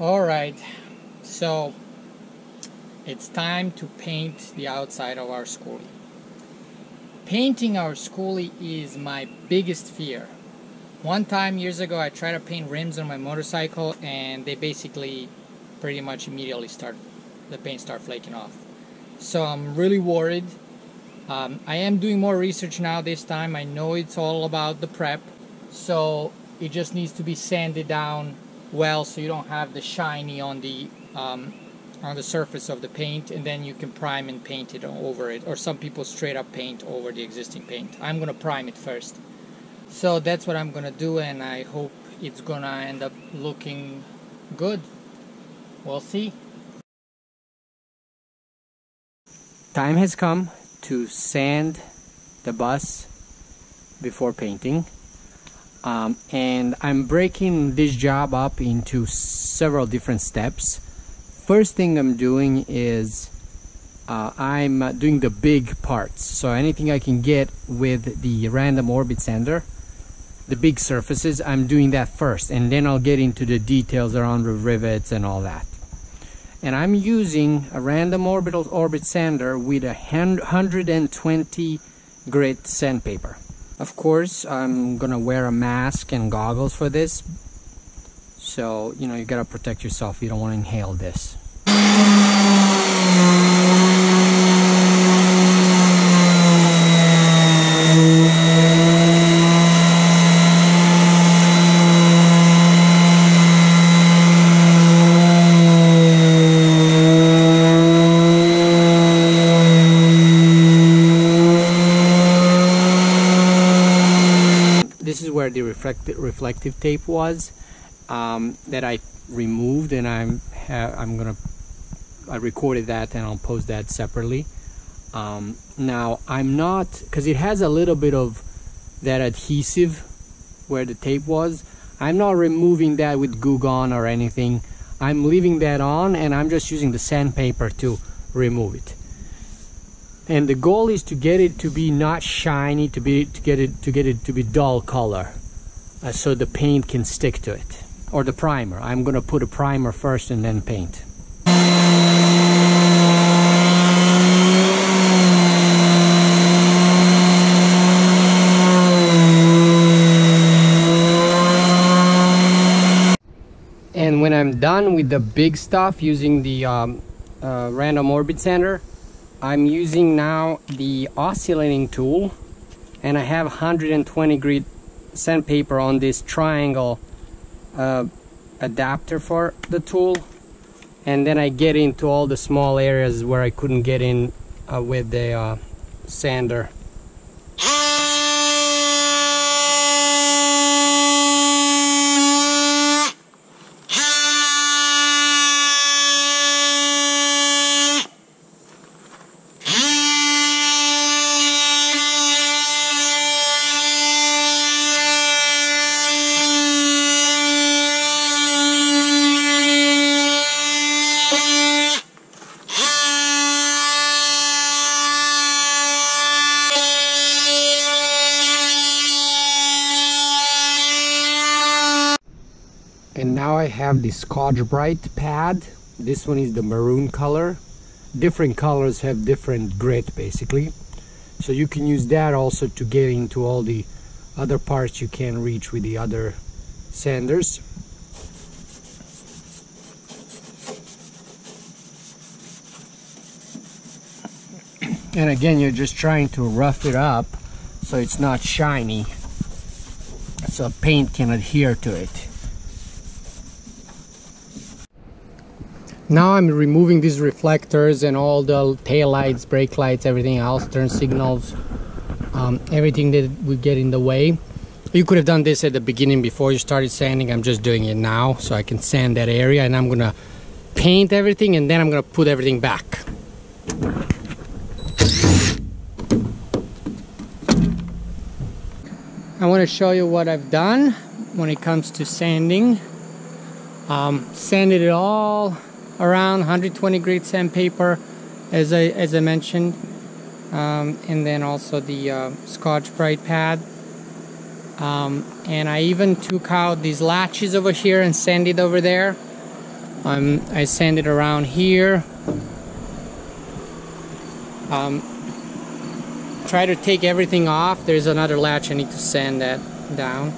All right, so it's time to paint the outside of our skoolie. Painting our skoolie is my biggest fear. One time years ago, I tried to paint rims on my motorcycle, and they basically pretty much immediately start the paint start flaking off. So I'm really worried. Um, I am doing more research now this time. I know it's all about the prep, so it just needs to be sanded down well so you don't have the shiny on the um, on the surface of the paint and then you can prime and paint it over it or some people straight up paint over the existing paint. I'm gonna prime it first. So that's what I'm gonna do and I hope it's gonna end up looking good. We'll see. Time has come to sand the bus before painting um, and I'm breaking this job up into several different steps. First thing I'm doing is uh, I'm uh, doing the big parts. So anything I can get with the random orbit sander, the big surfaces, I'm doing that first. And then I'll get into the details around the rivets and all that. And I'm using a random orbital orbit sander with a 120 grit sandpaper. Of course, I'm gonna wear a mask and goggles for this. So, you know, you gotta protect yourself. You don't wanna inhale this is where the reflective tape was um, that I removed and I'm I'm gonna I recorded that and I'll post that separately. Um, now I'm not because it has a little bit of that adhesive where the tape was. I'm not removing that with Goo Gone or anything. I'm leaving that on and I'm just using the sandpaper to remove it. And the goal is to get it to be not shiny to be to get it to get it to be dull color uh, so the paint can stick to it. Or the primer. I'm gonna put a primer first and then paint. And when I'm done with the big stuff using the um, uh, random orbit sander I'm using now the oscillating tool. And I have 120 grit sandpaper on this triangle uh, adapter for the tool. And then I get into all the small areas where I couldn't get in uh, with the uh, sander have the Scotch-Brite pad. This one is the maroon color. Different colors have different grit basically. So you can use that also to get into all the other parts you can reach with the other sanders. And again you're just trying to rough it up so it's not shiny. So paint can adhere to it Now I'm removing these reflectors and all the tail lights, brake lights, everything else, turn signals, um, everything that would get in the way. You could have done this at the beginning before you started sanding. I'm just doing it now so I can sand that area and I'm gonna paint everything and then I'm gonna put everything back. I want to show you what I've done when it comes to sanding. Um, sanded it all around 120 grit sandpaper as I, as I mentioned um, and then also the uh, Scotch-Brite pad um, and I even took out these latches over here and sanded over there Um, I sand it around here. Um, try to take everything off. There's another latch I need to sand that down.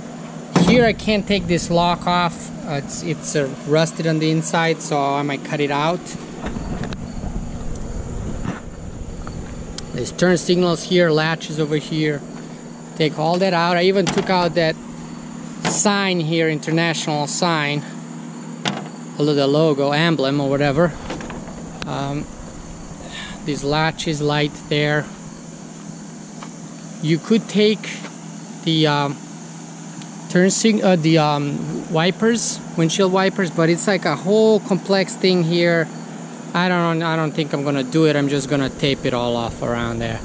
Here I can't take this lock off. Uh, it's it's uh, rusted on the inside, so I might cut it out. There's turn signals here, latches over here. Take all that out. I even took out that sign here, international sign, although the logo, emblem or whatever. Um, these latches light there. You could take the um, turn sig uh, the um, wipers, windshield wipers, but it's like a whole complex thing here. I don't I don't think I'm gonna do it. I'm just gonna tape it all off around there.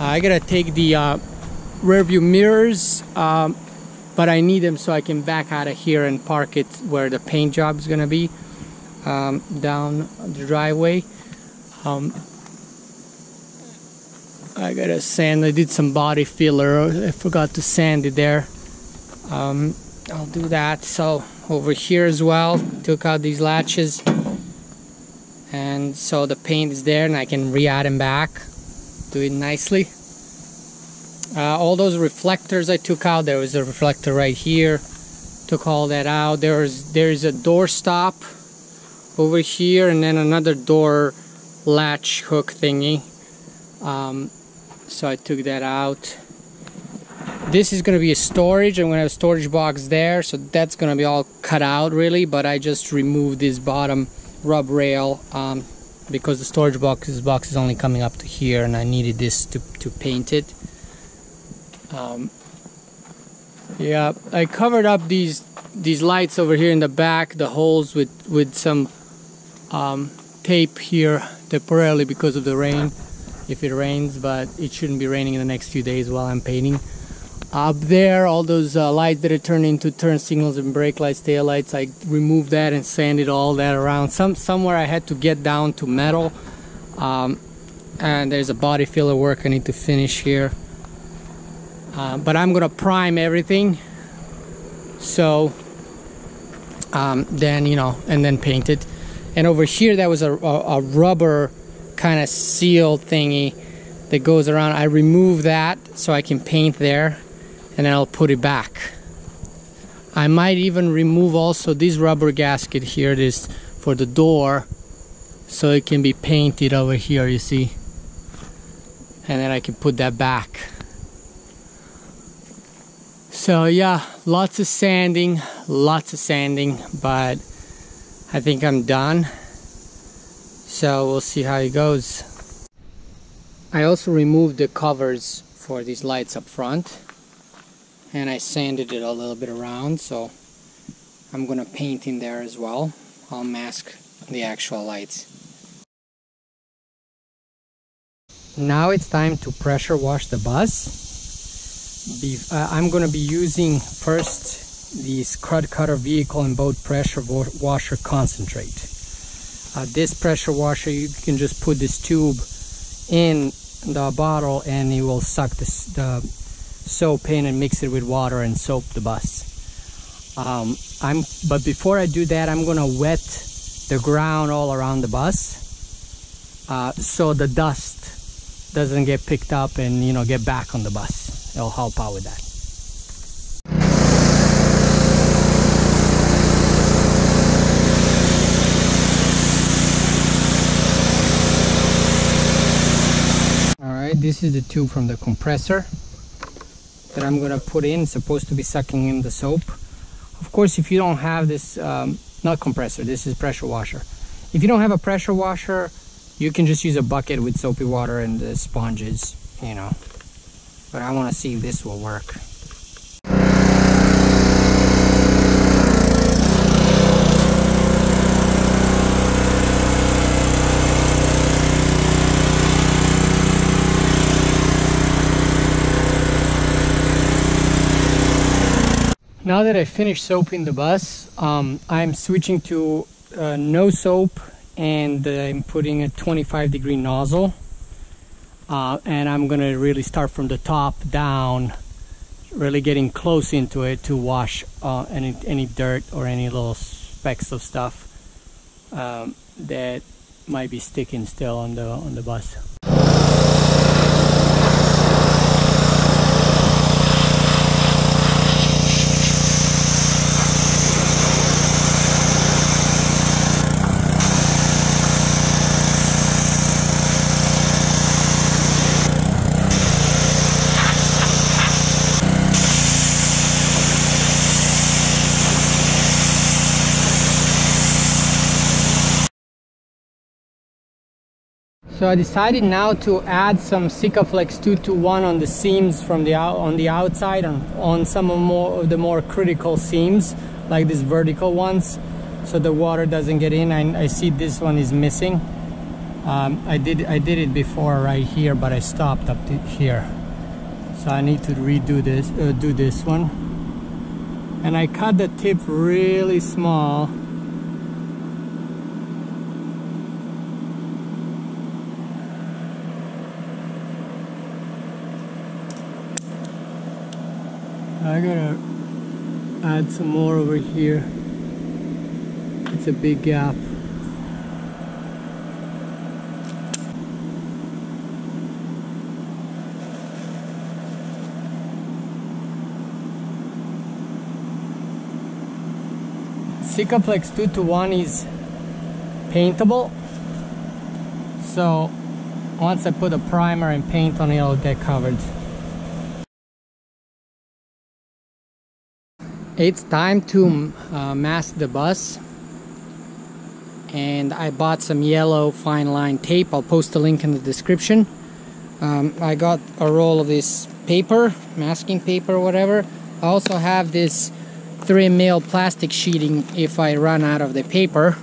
Uh, I gotta take the uh, rear view mirrors, um, but I need them so I can back out of here and park it where the paint job is gonna be um, down the driveway. Um, I gotta sand. I did some body filler. I forgot to sand it there. Um, I'll do that. So over here as well, took out these latches, and so the paint is there, and I can re-add them back. Do it nicely. Uh, all those reflectors I took out. There was a reflector right here. Took all that out. There's there's a door stop over here, and then another door latch hook thingy. Um, so I took that out this is going to be a storage I'm going to have a storage box there so that's going to be all cut out really but I just removed this bottom rub rail um, because the storage box this box is only coming up to here and I needed this to, to paint it um, yeah I covered up these these lights over here in the back the holes with with some um, tape here temporarily because of the rain if it rains, but it shouldn't be raining in the next few days while I'm painting. Up there, all those uh, lights that are turned into turn signals and brake lights, tail lights, I removed that and sanded all that around. Some Somewhere I had to get down to metal. Um, and there's a body filler work I need to finish here. Uh, but I'm gonna prime everything. So um, then, you know, and then paint it. And over here, that was a, a, a rubber kind of seal thingy that goes around. I remove that so I can paint there and I'll put it back. I might even remove also this rubber gasket here, this for the door, so it can be painted over here, you see. And then I can put that back. So yeah, lots of sanding, lots of sanding, but I think I'm done so we'll see how it goes I also removed the covers for these lights up front and I sanded it a little bit around so I'm gonna paint in there as well. I'll mask the actual lights. Now it's time to pressure wash the bus. Be uh, I'm gonna be using first the Krud Kutter Vehicle and Boat Pressure Washer Concentrate. Uh, this pressure washer you can just put this tube in the bottle and it will suck this, the soap in and mix it with water and soap the bus. Um, I'm but before I do that I'm gonna wet the ground all around the bus uh, so the dust doesn't get picked up and you know get back on the bus. It'll help out with that. All right, this is the tube from the compressor that I'm gonna put in supposed to be sucking in the soap. Of course if you don't have this um, not compressor this is pressure washer. If you don't have a pressure washer you can just use a bucket with soapy water and the sponges you know. But I want to see if this will work Now that I finished soaping the bus, um, I'm switching to uh, no soap and I'm putting a 25 degree nozzle. Uh, and I'm gonna really start from the top down, really getting close into it to wash uh, any, any dirt or any little specks of stuff um, that might be sticking still on the on the bus. So I decided now to add some Sikaflex 221 on the seams from the out, on the outside on, on some of more of the more critical seams like these vertical ones so the water doesn't get in. I, I see this one is missing. Um, I did I did it before right here but I stopped up to here. So I need to redo this uh, do this one. And I cut the tip really small I gotta add some more over here. It's a big gap. Sikaflex 221 is paintable. So once I put a primer and paint on it, it'll get covered. It's time to uh, mask the bus. And I bought some yellow fine line tape. I'll post a link in the description. Um, I got a roll of this paper masking paper or whatever. I also have this 3 mil plastic sheeting if I run out of the paper.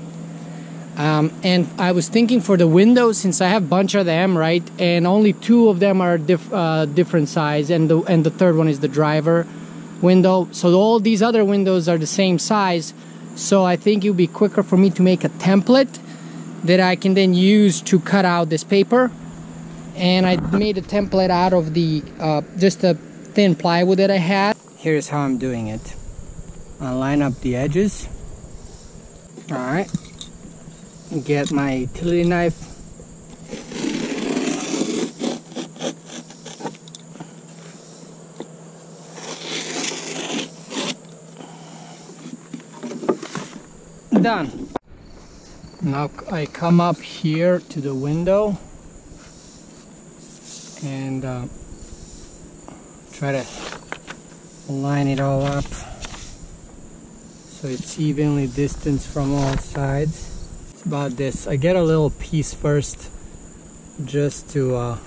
Um, and I was thinking for the windows since I have a bunch of them right? And only two of them are diff uh, different size. And the and the third one is the driver window. So all these other windows are the same size. So I think it would be quicker for me to make a template that I can then use to cut out this paper. And I made a template out of the uh, just a thin plywood that I had. Here's how I'm doing it. I line up the edges. All right. Get my utility knife done. Now I come up here to the window and uh, try to line it all up so it's evenly distanced from all sides. It's about this. I get a little piece first just to uh,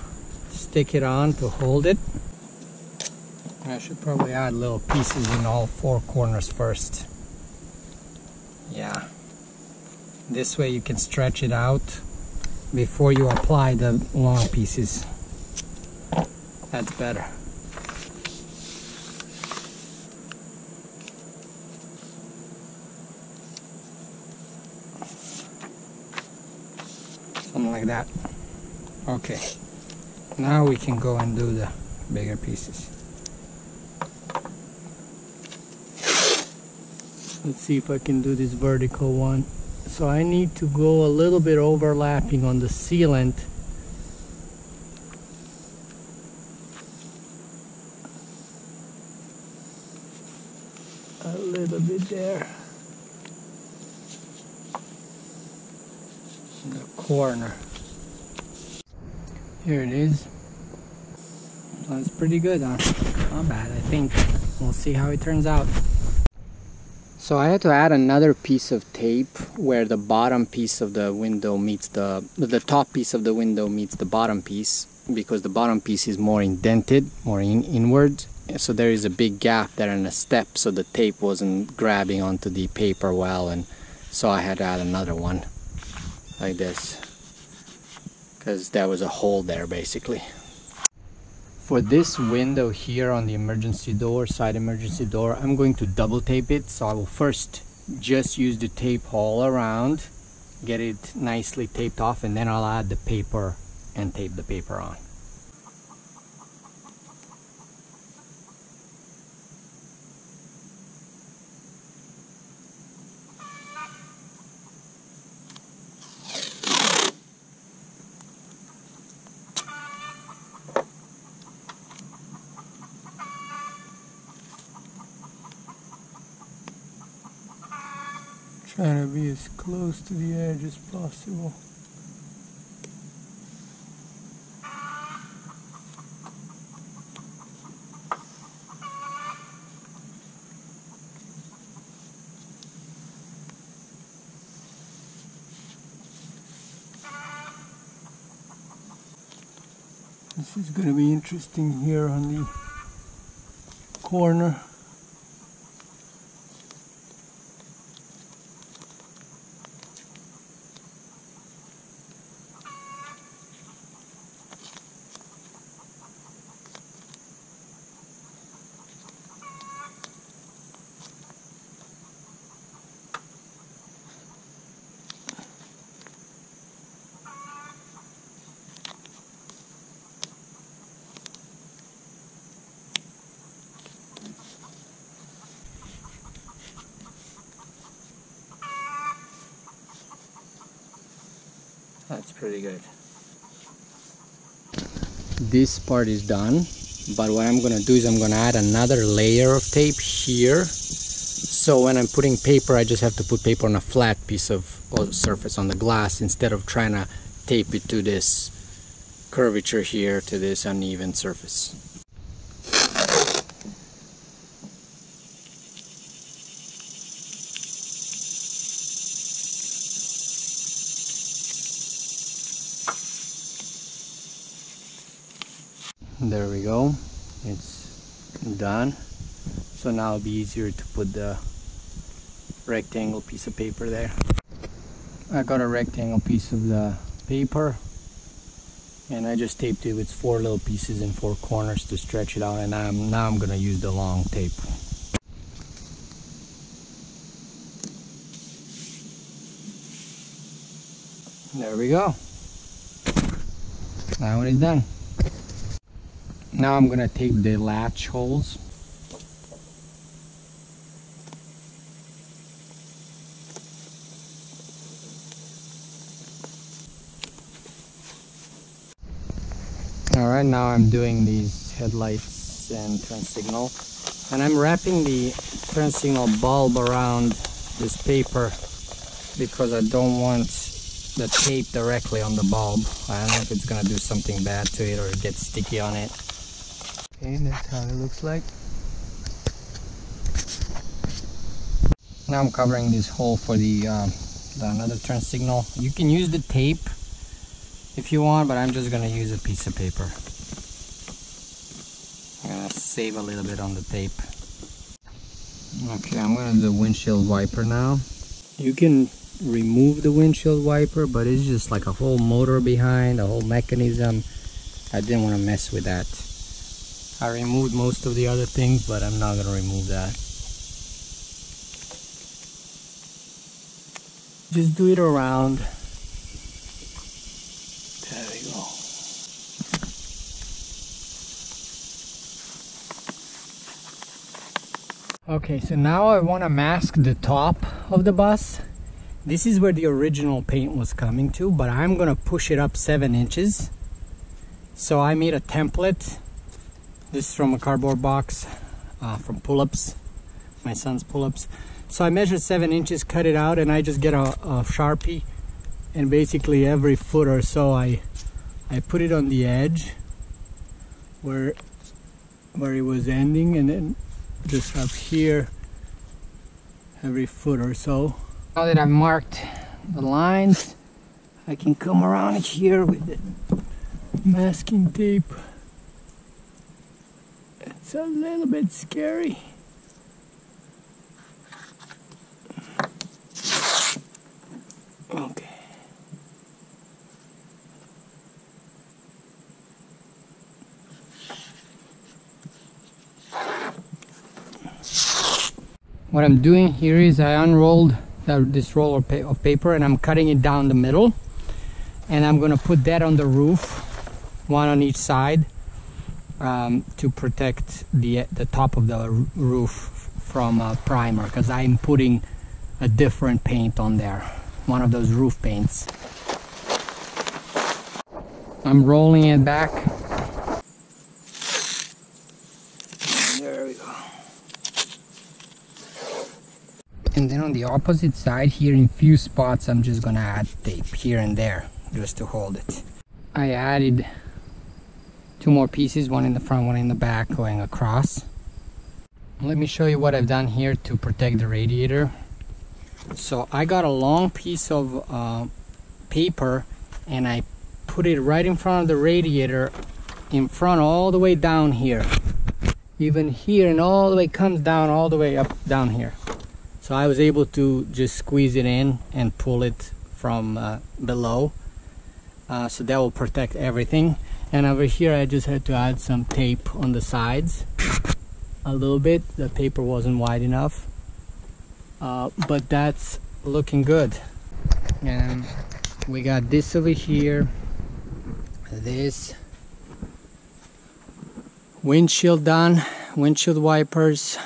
stick it on to hold it. I should probably add little pieces in all four corners first yeah. This way you can stretch it out before you apply the long pieces. That's better. Something like that. Okay. Now we can go and do the bigger pieces let's see if I can do this vertical one. So I need to go a little bit overlapping on the sealant. A little bit there. In the corner. Here it is. That's pretty good huh? not bad I think. We'll see how it turns out so I had to add another piece of tape where the bottom piece of the window meets the the top piece of the window meets the bottom piece because the bottom piece is more indented, more in, inward. So there is a big gap there and a step so the tape wasn't grabbing onto the paper well and so I had to add another one like this because there was a hole there basically for this window here on the emergency door side emergency door I'm going to double tape it. So I will first just use the tape all around get it nicely taped off and then I'll add the paper and tape the paper on Trying to be as close to the edge as possible. This is going to be interesting here on the corner. That's pretty good. This part is done, but what I'm gonna do is I'm gonna add another layer of tape here. So when I'm putting paper, I just have to put paper on a flat piece of surface on the glass instead of trying to tape it to this curvature here to this uneven surface. there we go it's done now it'll be easier to put the rectangle piece of paper there. I got a rectangle piece of the paper and I just taped it with four little pieces in four corners to stretch it out and I'm, now I'm gonna use the long tape. There we go. Now it is done. Now I'm gonna tape the latch holes. Alright, now I'm doing these headlights and turn signal. And I'm wrapping the turn signal bulb around this paper because I don't want the tape directly on the bulb. I don't know if it's gonna do something bad to it or it gets sticky on it. Okay, that's how it looks like. Now I'm covering this hole for the, um, the another turn signal. You can use the tape if you want, but I'm just gonna use a piece of paper. I'm gonna save a little bit on the tape. Okay, I'm gonna do the windshield wiper now. You can remove the windshield wiper, but it's just like a whole motor behind, a whole mechanism. I didn't want to mess with that. I removed most of the other things, but I'm not going to remove that. Just do it around. There we go. Okay, so now I want to mask the top of the bus. This is where the original paint was coming to, but I'm going to push it up seven inches. So I made a template this is from a cardboard box uh, from pull-ups, my son's pull-ups. So I measured seven inches, cut it out, and I just get a, a Sharpie and basically every foot or so I I put it on the edge where where it was ending and then just up here every foot or so. Now that I've marked the lines I can come around here with the masking tape. It's a little bit scary. Okay. What I'm doing here is I unrolled this roll of, pa of paper and I'm cutting it down the middle. And I'm gonna put that on the roof one on each side um, to protect the the top of the roof from a primer because I'm putting a different paint on there one of those roof paints. I'm rolling it back there we go and then on the opposite side here in few spots I'm just gonna add tape here and there just to hold it. I added two more pieces one in the front one in the back going across. Let me show you what I've done here to protect the radiator. So I got a long piece of uh, paper and I put it right in front of the radiator in front all the way down here. Even here and all the way comes down all the way up down here so I was able to just squeeze it in and pull it from uh, below. Uh, so that will protect everything. And over here I just had to add some tape on the sides. A little bit. The paper wasn't wide enough. Uh, but that's looking good. And we got this over here. This. Windshield done. Windshield wipers.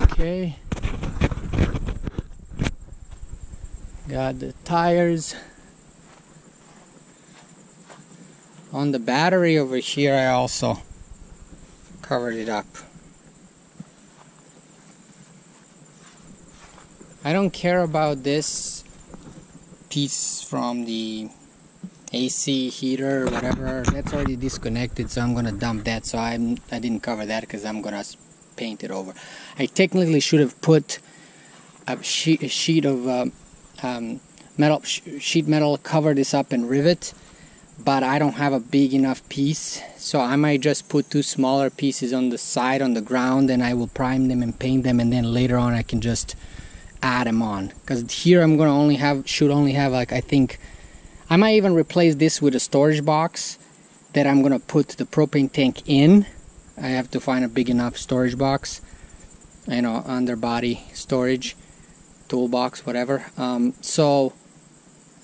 Okay got the tires. On the battery over here I also covered it up. I don't care about this piece from the AC heater whatever. That's already disconnected so I'm gonna dump that. So I'm I didn't cover that because I'm gonna paint it over. I technically should have put a sheet, a sheet of um, um, metal sheet metal cover this up and rivet but I don't have a big enough piece so I might just put two smaller pieces on the side on the ground and I will prime them and paint them and then later on I can just add them on. Because here I'm gonna only have should only have like I think I might even replace this with a storage box that I'm gonna put the propane tank in. I have to find a big enough storage box you know underbody storage toolbox whatever. Um, so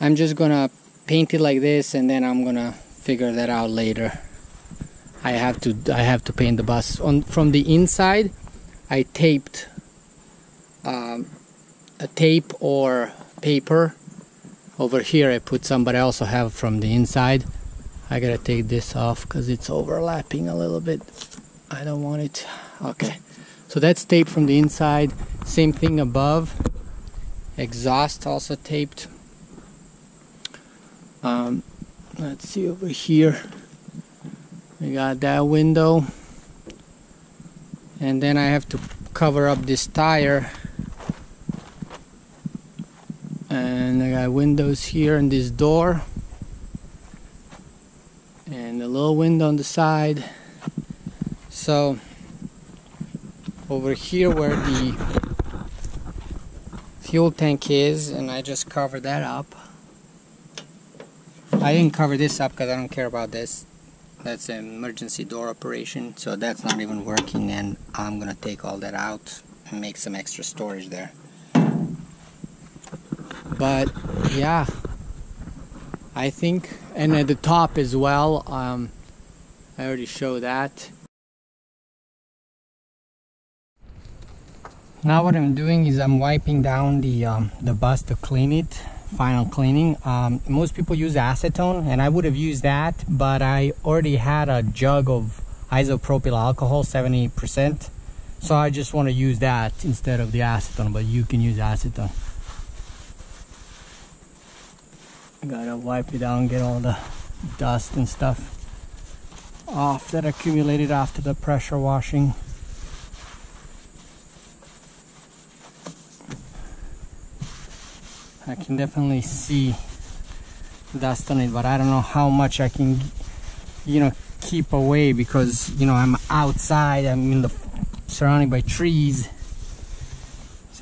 I'm just gonna paint it like this and then I'm gonna figure that out later. I have to I have to paint the bus. On from the inside I taped um, a tape or paper. Over here I put some but I also have from the inside. I gotta take this off because it's overlapping a little bit. I don't want it. Okay. So that's tape from the inside. Same thing above exhaust also taped. Um, let's see over here. We got that window. And then I have to cover up this tire. And I got windows here and this door. And a little window on the side. So over here where the fuel tank is and I just cover that up. I didn't cover this up because I don't care about this. That's an emergency door operation so that's not even working and I'm gonna take all that out and make some extra storage there. But yeah. I think and at the top as well um, I already showed that now what I'm doing is I'm wiping down the um, the bus to clean it final cleaning. Um, most people use acetone and I would have used that but I already had a jug of isopropyl alcohol 70% so I just want to use that instead of the acetone but you can use acetone. Gotta wipe it down get all the dust and stuff off that accumulated after the pressure washing I can definitely see dust on it but I don't know how much I can you know keep away because you know I'm outside I'm in the surrounded by trees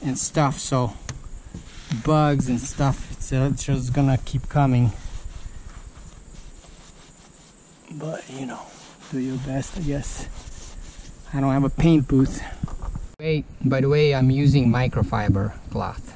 and stuff so bugs and stuff it's, uh, it's just gonna keep coming. But you know do your best I guess. I don't have a paint booth. Wait, by the way I'm using microfiber cloth